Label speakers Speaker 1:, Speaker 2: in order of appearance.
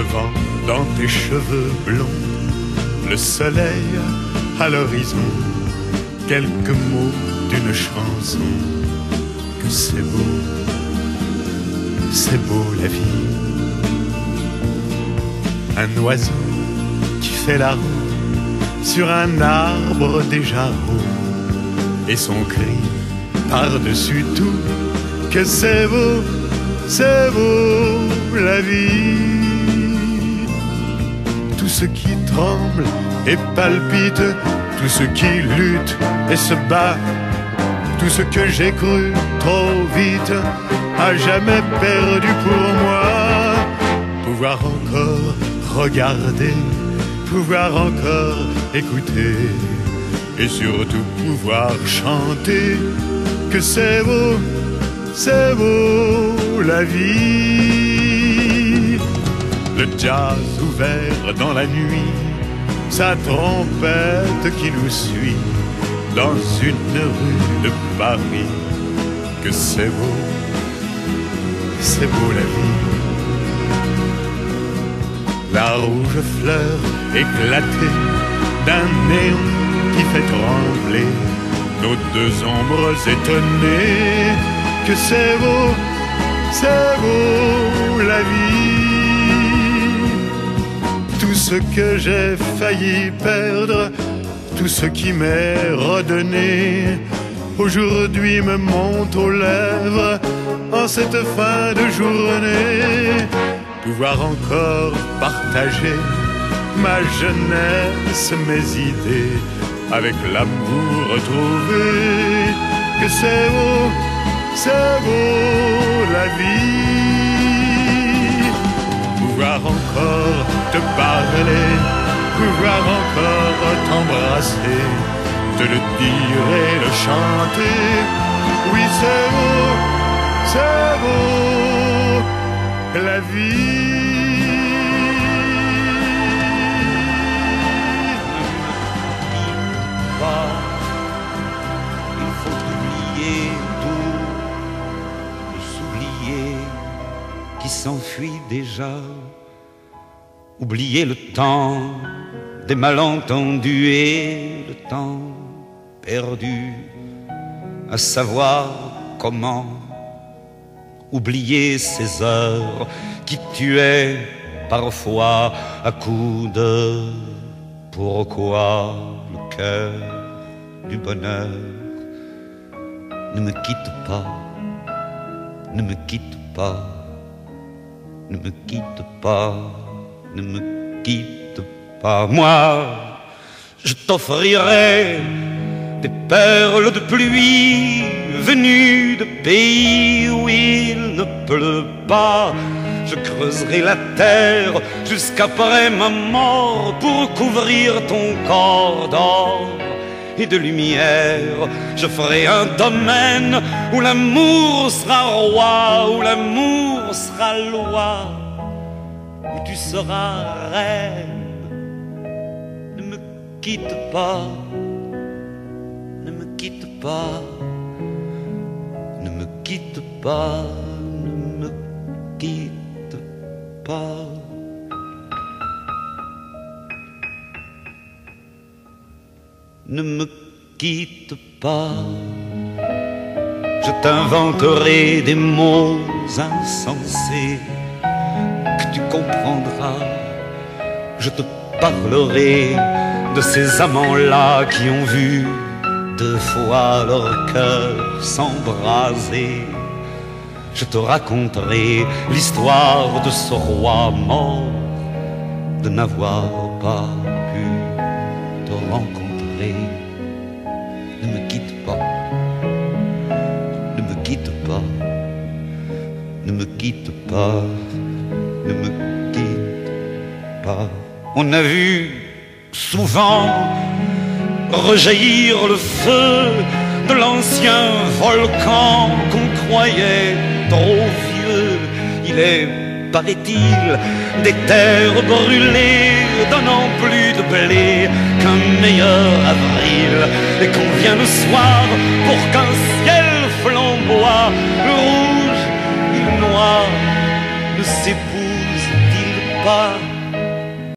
Speaker 1: vent dans tes cheveux blonds, le soleil à l'horizon, quelques mots d'une chanson, que c'est beau, c'est beau la vie. Un oiseau qui fait la roue sur un arbre déjà roux, et son cri par-dessus tout, que c'est beau, c'est beau la vie. Tout ce qui tremble et palpite, tout ce qui lutte et se bat, tout ce que j'ai cru trop vite, a jamais perdu pour moi. Pouvoir encore regarder, pouvoir encore écouter, et surtout pouvoir chanter que c'est beau, c'est beau la vie. Le jazz ouvert dans la nuit, sa trompette qui nous suit dans une rue de Paris. Que c'est beau, c'est beau la vie. La rouge fleur éclatée d'un néon qui fait trembler nos deux ombres étonnées. Que c'est beau, c'est beau la vie. Tout ce que j'ai failli perdre, tout ce qui m'est redonné, aujourd'hui me monte aux lèvres en cette fin de journée. Pouvoir encore partager ma jeunesse, mes idées, avec l'amour retrouvé. Que c'est beau, c'est beau encore te parler, pouvoir encore t'embrasser, te le dire et le chanter. Oui, c'est beau, c'est beau la vie.
Speaker 2: Il faut oublier tout, s'oublier qui s'enfuit déjà. Oublier le temps des malentendus et le temps perdu à savoir comment oublier ces heures qui tuaient parfois à coups de pourquoi le cœur du bonheur ne me quitte pas, ne me quitte pas, ne me quitte pas, ne me quitte pas. Moi, je t'offrirai des perles de pluie venues de pays où il ne pleut pas. Je creuserai la terre jusqu'après ma mort pour couvrir ton corps d'or et de lumière. Je ferai un domaine où l'amour sera roi, où l'amour sera loi, tu seras reine. Ne me quitte pas, ne me quitte pas, ne me quitte pas, ne me quitte pas. Ne me quitte pas, je t'inventerai des mots insensés Je te parlerai de ces amants-là qui ont vu deux fois leur cœur s'embraser. Je te raconterai l'histoire de ce roi mort de n'avoir pas pu te rencontrer. Ne me quitte pas, ne me quitte pas, ne me quitte pas, On a vu souvent rejaillir le feu de l'ancien volcan qu'on croyait trop vieux. Il est, paraît-il, des terres brûlées, donnant plus de blé qu'un meilleur avril. Et qu'on vient le soir pour qu'un ciel flamboie, le rouge et le noir ne s'épousent-ils pas?